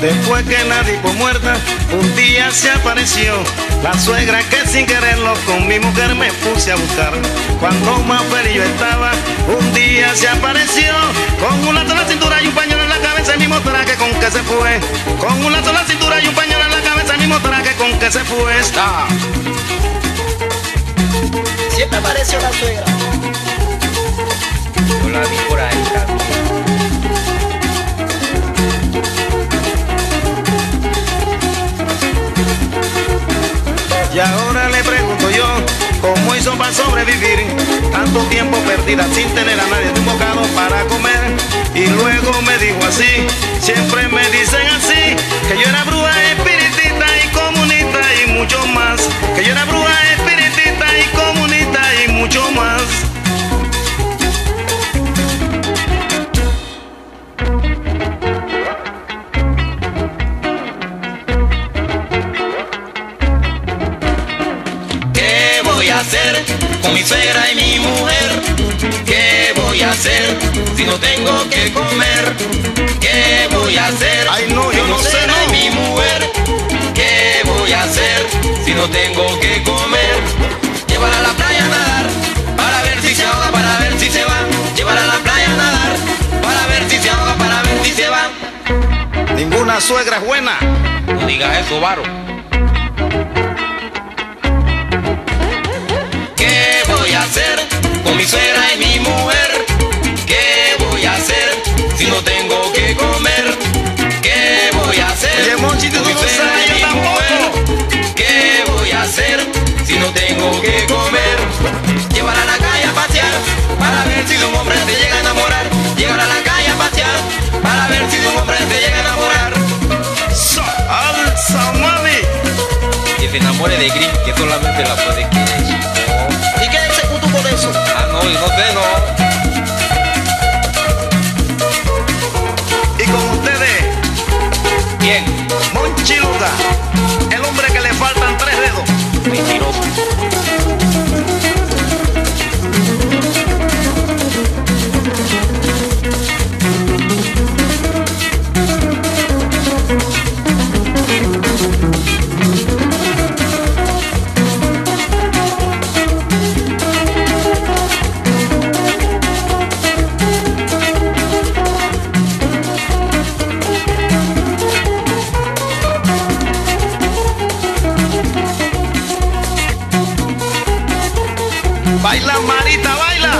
después que nadie por muerta, un día se apareció la suegra que sin quererlo con mi mujer me puse a buscar. Cuando más feliz yo estaba, un día se apareció con un lazo en la cintura y un pañuelo en la cabeza, el mismo traje con que se fue. Con un lazo en la cintura y un pañuelo en la cabeza, el mismo traje con que se fue. Está. Siempre apareció la suegra. Y ahora le pregunto yo, ¿cómo hizo para sobrevivir? Tanto tiempo perdida sin tener a nadie de un bocado para comer. Y luego me dijo así, siempre me dicen así, que yo era bruja, hacer con mi suegra y mi mujer? ¿Qué voy a hacer si no tengo que comer? ¿Qué voy a hacer Ay, no, yo con no mi sé, no. mi mujer? ¿Qué voy a hacer si no tengo que comer? Llevar a la playa a nadar para ver si se ahoga, para ver si se va. Llevar a la playa a nadar para ver si se ahoga, para ver si se va. Ninguna suegra es buena. No digas eso, Varo. A hacer con mi suegra y mi mujer? ¿Qué voy a hacer si no tengo que comer? ¿Qué voy a hacer Oye, Monchi, tú con mi suegra y mi tampoco. mujer? ¿Qué voy a hacer si no tengo que comer? Llevar a la calle a pasear para ver si de un hombre te llega a enamorar. Llevar a la calle a pasear para ver si de un hombre te llega a enamorar. Alza, mami. Que se enamore de Green, que solamente la puede querer. Eso? Ah, no, y no sé, no. Y con ustedes, Bien, Monchi Baila, Marita, baila.